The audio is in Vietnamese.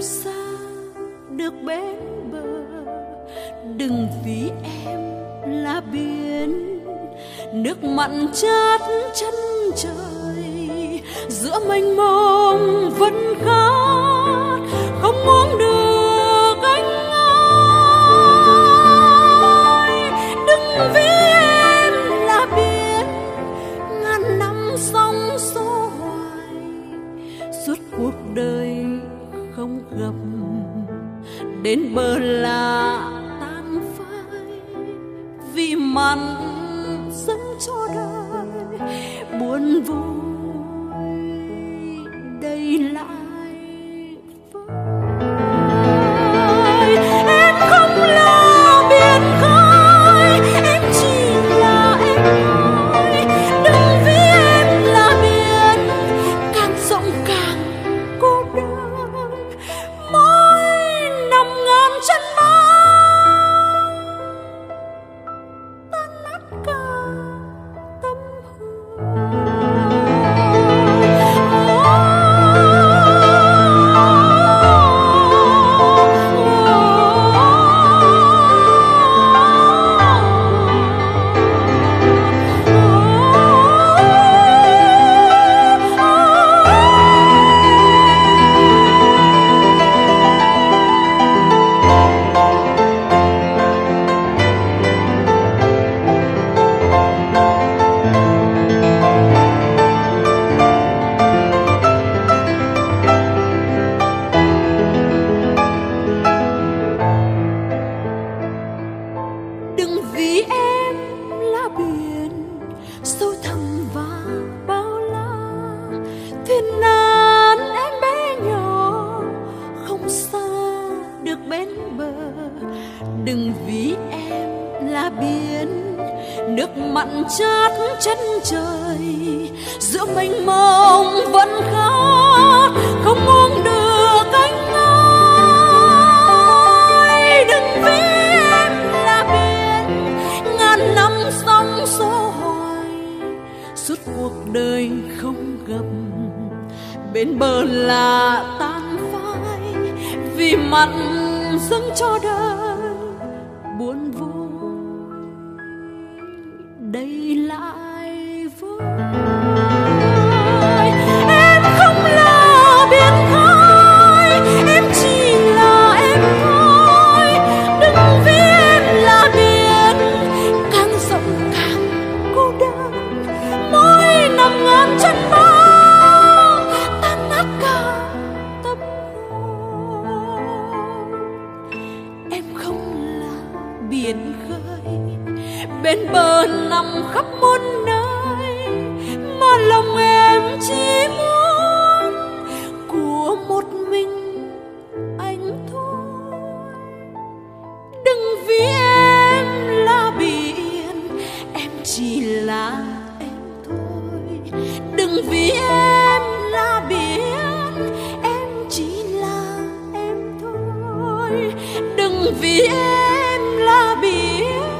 xa được bên bờ. Đừng vì em là biển, nước mặn chát chân trời. Giữa mênh mông vẫn khát, không muốn được anh ơi. Đừng vì em là biển, ngàn năm sóng số hoài. Suốt cuộc đời không gặp đến bờ là tan phai vì mặn dâng cho đời buồn vui. Thuyền nan em bé nhỏ, không xa được bên bờ. Đừng vì em là biển, nước mặn chát chân trời. Giữa mênh mông vẫn khát, không mong được anh ơi đừng vì em là biển, ngàn năm sóng số hoài. Suốt cuộc đời không gặp bên bờ là tan phai, vì mặn dâng cho đời buồn vui. Đây lại vơi biển khơi. Bên bờ nằm khắp muôn nơi, mà lòng em chỉ muốn của một mình anh thôi. Đừng vì em là biển, em chỉ là em thôi. Đừng vì em là biển, em chỉ là em thôi. Đừng vì em labios